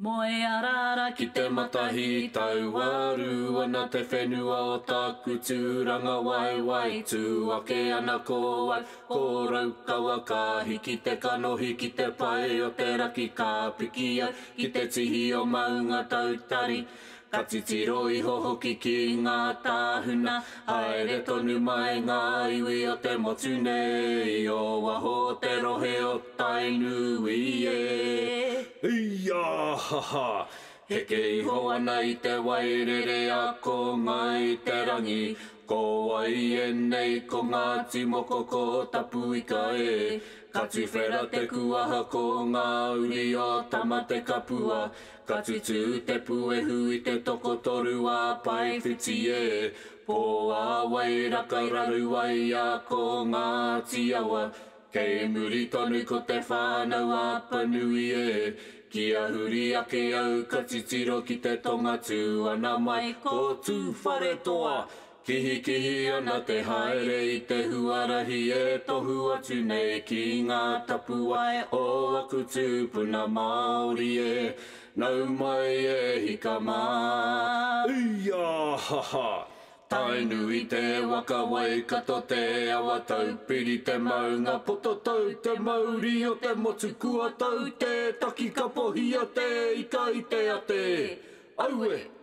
Mo e arara ki te matahi tau waru ana te whenua o taku tūranga wai wai tū ake ana ko wai ko raukawa kahi ki te kanohi ki te pae o te raki ka piki ki te tihi o maunga tau tari Ka titi roi hoho ki ki ngā tāhuna Haere tonu mai ngā iwi o te motu nei O waho te rohe o tainu i e Iaha! Heke i hoa nei te wairere a ko ngai te rangi Ko wai e nei ko ngā ti ko tapu i ka e Ka tu whera te kuaha ko ngā uri o tama te kapua Ka tu tu te puehu i te toko toru a pai whiti e Po a wai raru wai a ko ngā ti Ke muri tonu ko te whānau a panui e Kia huri ake au ka titiro ki te tonga tūana mai ko tū whare toa Kihi kihi ana te haere i te huarahi e tohu atu nei ki ngā tapuai o aku tūpuna Māori e Nau mai e hika mā Ia ha ha Tai nui te waka wai kato te awa tau Piri te maunga poto tau Te mauri o te motu kua tau Te takika ka pohi a te ika te a te Aue!